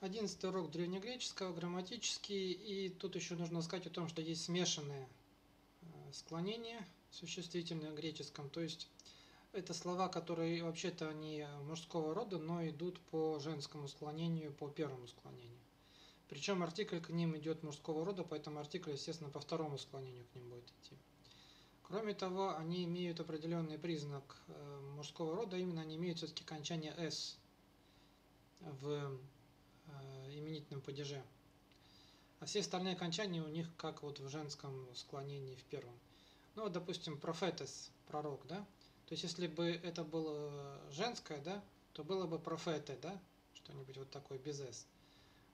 Одиннадцатый урок древнегреческого, грамматический, и тут еще нужно сказать о том, что есть смешанные э, склонения существительные в греческом, то есть это слова, которые вообще-то не мужского рода, но идут по женскому склонению, по первому склонению. Причем артикль к ним идет мужского рода, поэтому артикль, естественно, по второму склонению к ним будет идти. Кроме того, они имеют определенный признак э, мужского рода, именно они имеют все-таки окончание «с» в именительном падеже. А все остальные окончания у них как вот в женском склонении в первом. Ну вот, допустим, профетес, пророк, да? То есть, если бы это было женское, да, то было бы профете, да? Что-нибудь вот такое без «с».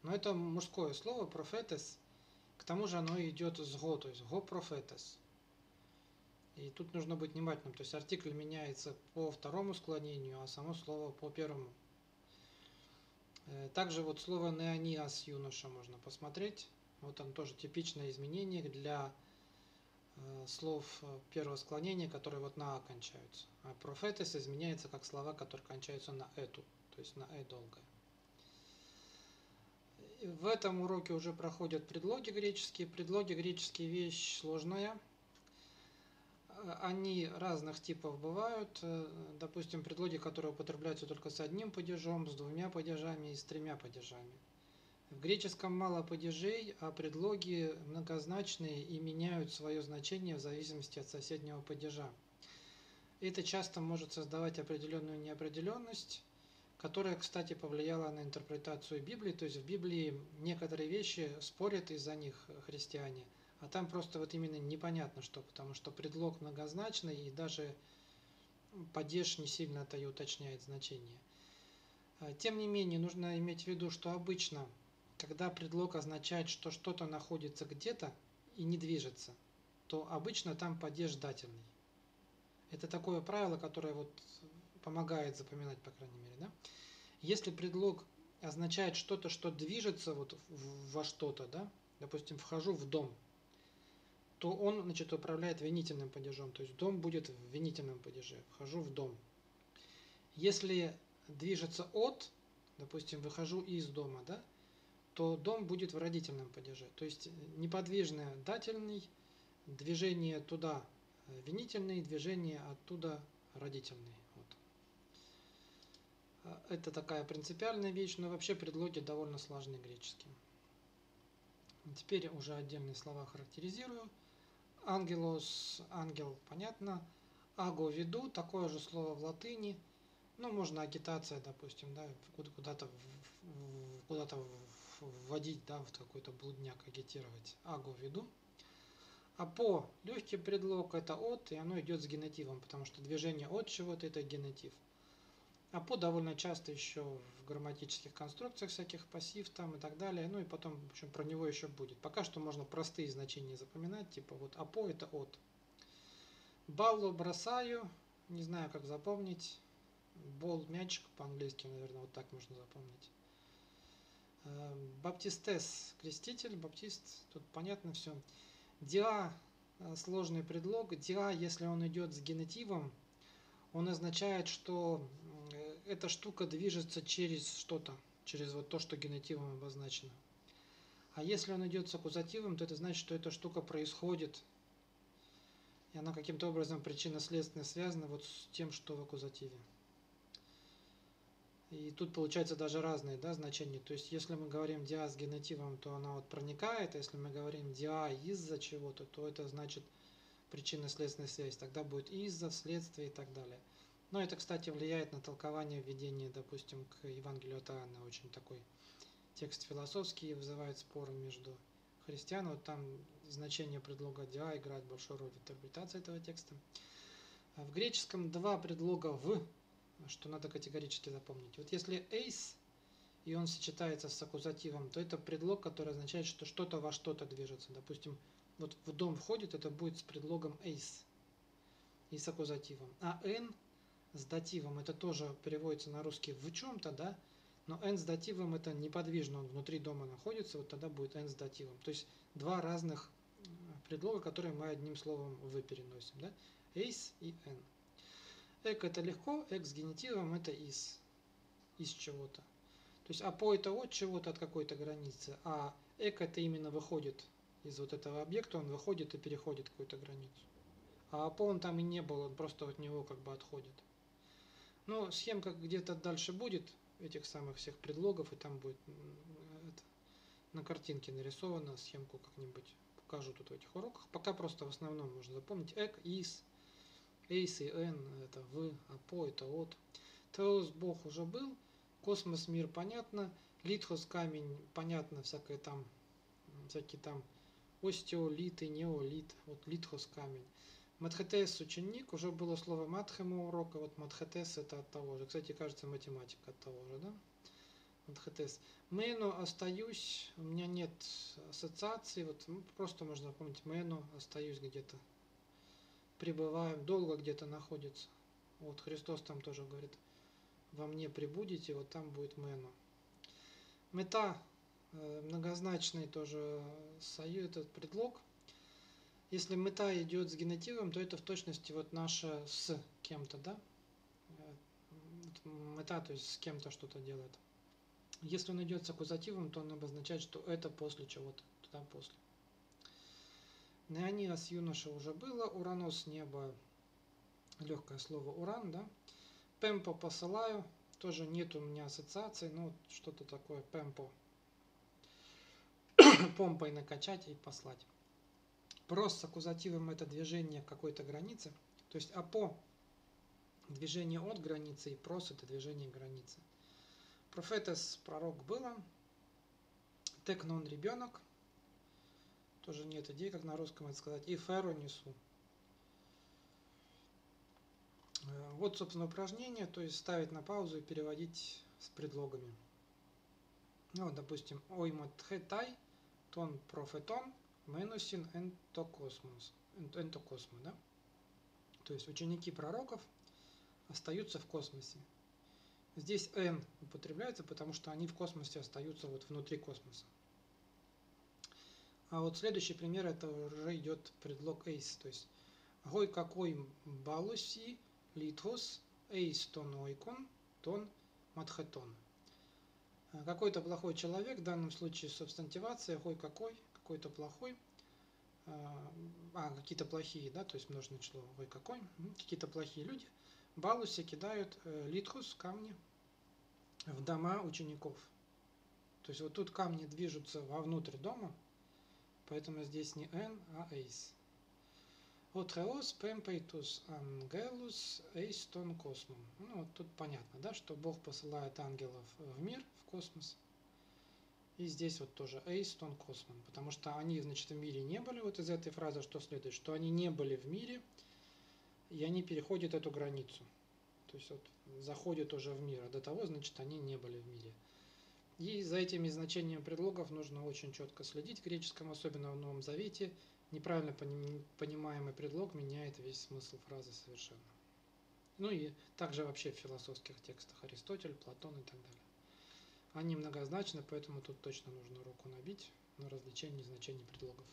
Но это мужское слово, профетес, к тому же оно идет с «го», то есть «го профетес». И тут нужно быть внимательным, то есть артикль меняется по второму склонению, а само слово по первому. Э, также вот слово неониас юноша можно посмотреть. Вот он тоже типичное изменение для э, слов э, первого склонения, которые вот на «а» кончаются. А профетес изменяется как слова, которые кончаются на «эту», то есть на «э» долгое. В этом уроке уже проходят предлоги греческие. Предлоги греческие вещь сложная – они разных типов бывают. Э, допустим, предлоги, которые употребляются только с одним падежом, с двумя падежами и с тремя падежами. В греческом мало падежей, а предлоги многозначные и меняют свое значение в зависимости от соседнего падежа. Это часто может создавать определенную неопределенность, которая, кстати, повлияла на интерпретацию Библии. То есть в Библии некоторые вещи спорят из-за них христиане – а там просто вот именно непонятно что, потому что предлог многозначный и даже падеж не сильно это и уточняет значение. А, тем не менее, нужно иметь в виду, что обычно, когда предлог означает, что что-то находится где-то и не движется, то обычно там падеж дательный. Это такое правило, которое вот помогает запоминать, по крайней мере. Да? Если предлог означает что-то, что движется вот во что-то, да, допустим, вхожу в дом – то он значит, управляет винительным падежом. То есть дом будет в винительном падеже. Вхожу в дом. Если движется от, допустим, выхожу из дома, да, то дом будет в родительном падеже. То есть неподвижное дательный, движение туда винительный, движение оттуда родительный. Вот. Это такая принципиальная вещь, но вообще предлоги довольно сложные греческие. Теперь уже отдельные слова характеризирую. Ангелос, ангел, понятно. Аго виду, такое же слово в латыни. Ну, можно агитация, допустим, да, куда-то куда-то вводить, да, в какой-то блудняк, агитировать. Аго виду. А по легкий предлог это от, и оно идет с генетивом, потому что движение от чего-то это генетив. А по довольно часто еще в грамматических конструкциях всяких пассив там и так далее. Ну и потом, в общем, про него еще будет. Пока что можно простые значения запоминать, типа вот апо это от. Баллу бросаю, не знаю как запомнить. Бол, мячик по-английски, наверное, вот так можно запомнить. Э, баптистес, креститель, баптист, тут понятно все. Диа, э, сложный предлог. Диа, если он идет с генетивом, он означает, что эта штука движется через что-то, через вот то, что генетивом обозначено. А если он идет с аккузативом, то это значит, что эта штука происходит, и она каким-то образом причинно-следственно связана вот с тем, что в аккузативе. И тут получается даже разные да, значения. То есть, если мы говорим диа с генетивом, то она вот проникает, а если мы говорим диа из-за чего-то, то это значит причинно-следственная связь. Тогда будет из-за, следствие и так далее. Но это, кстати, влияет на толкование введения, допустим, к Евангелию от Иоанна. Очень такой текст философский, вызывает споры между христиан. Вот там значение предлога «диа» играет большую роль в интерпретации этого текста. А в греческом два предлога «в», что надо категорически запомнить. Вот если «эйс», и он сочетается с аккузативом, то это предлог, который означает, что что-то во что-то движется. Допустим, вот в дом входит, это будет с предлогом «эйс» и с аккузативом. А «н» с дативом, это тоже переводится на русский в чем-то, да, но n с дативом это неподвижно, он внутри дома находится, вот тогда будет n с дативом. То есть два разных э, предлога, которые мы одним словом вы переносим, да, ace и n. Эк это легко, эк с генитивом это из, из чего-то. То есть апо это от чего-то, от какой-то границы, а эк это именно выходит из вот этого объекта, он выходит и переходит какую-то границу. А апо он там и не был, он просто от него как бы отходит. Но схемка где-то дальше будет, этих самых всех предлогов, и там будет это, на картинке нарисована схемку как-нибудь покажу тут в этих уроках. Пока просто в основном можно запомнить эк, из, эйс и н, это в, апо, это от. Теос бог уже был, космос, мир понятно, литхос, камень, понятно, всякое там, всякие там остеолит и неолит, вот литхос, камень. Матхетес ученик, уже было слово матхему урока, вот матхетес это от того же. Кстати, кажется, математика от того же, да? Матхетес. Мэну остаюсь, у меня нет ассоциации, вот ну, просто можно запомнить Мэну, остаюсь где-то, пребываем, долго где-то находится. Вот Христос там тоже говорит, во мне прибудете, вот там будет Мэну. Мета, э, многозначный тоже союз, этот предлог – если мета идет с генетивом, то это в точности вот наше с кем-то, да? Мета, то есть с кем-то что-то делает. Если он идет с аккузативом, то он обозначает, что это после чего-то, туда после. Неониас юноша уже было, уранос небо, легкое слово уран, да? Пемпо посылаю, тоже нет у меня ассоциации, но что-то такое пемпо. Помпой накачать и послать. Прос с это движение какой-то границы. То есть апо движение от границы и прос это движение границы. Профетес пророк было. Текнон ребенок. Тоже нет идей, как на русском это сказать. И феру несу. Э, вот, собственно, упражнение, то есть ставить на паузу и переводить с предлогами. Ну, вот, допустим, оймот хетай, тон профетон, Менусин энтокосмос, энтокосмо, да? То есть ученики пророков остаются в космосе. Здесь n употребляется, потому что они в космосе остаются вот внутри космоса. А вот следующий пример это уже идет предлог эйс, то есть гой какой балуси литхос эйс тон ойкон тон матхетон. Какой-то плохой человек, в данном случае субстантивация, гой какой, какой-то плохой, а, а какие-то плохие, да, то есть множественное число, ой, какой, какие-то плохие люди, балуси кидают э, литхус, камни, в дома учеников. То есть вот тут камни движутся вовнутрь дома, поэтому здесь не n, а эйс. Отреос пемпейтус ангелус эйстон космом. Ну, вот тут понятно, да, что Бог посылает ангелов в мир, в космос, и здесь вот тоже Эйстон Косман, потому что они, значит, в мире не были. Вот из этой фразы что следует? Что они не были в мире, и они переходят эту границу. То есть вот заходят уже в мир, а до того, значит, они не были в мире. И за этими значениями предлогов нужно очень четко следить в греческом, особенно в Новом Завете. Неправильно понимаемый предлог меняет весь смысл фразы совершенно. Ну и также вообще в философских текстах Аристотель, Платон и так далее. Они многозначны, поэтому тут точно нужно руку набить на развлечение значений предлогов.